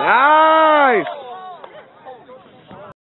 Nice.